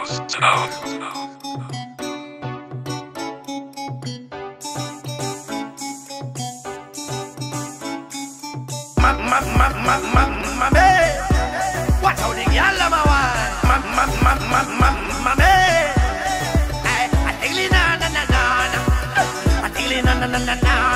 house, house. my, my, my, my, my. Watch how the girl love my wine. My, my, my, my, my, my. I, I tickle na, na, na, na, na. I tickle it na, na, na, na, na.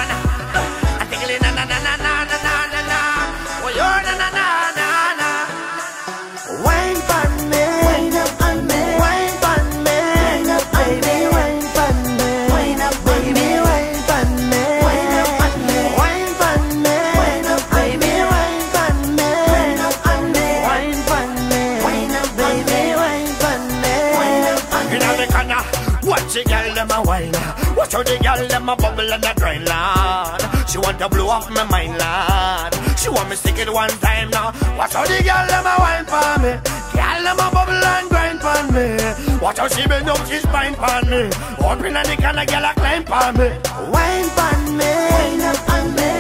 The girl dem a wine. Watch how the girl dem a bubble and a grind, lad. She want to blow up my mind, lad. She want me stick it one time now. Watch how the girl dem a wine for me. Girl dem a bubble and grind for me. Watch how she bend up, she spine for me. Up inna the corner, girl a climb for me. Wine for me. Wind up on me.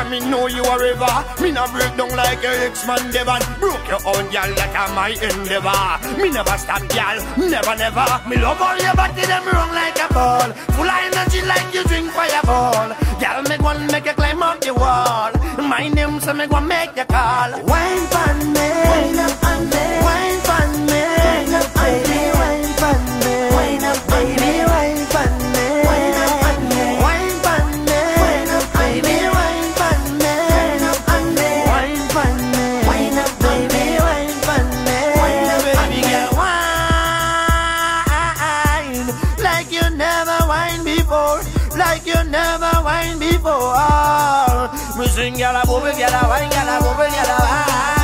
Come me know you a river. Me no break down like your ex-man Devon. Broke your own, girl, that a my endeavor. Me never stop, girl, never, never. Me love all your body, them wrong like a ball. Full of energy like you drink fireball. Girl, make one make you climb up the wall. My name, so make one make you call. Wine never wine before. Me sing, girl, a bubble, girl, a wine, girl, a bubble, girl, a wine.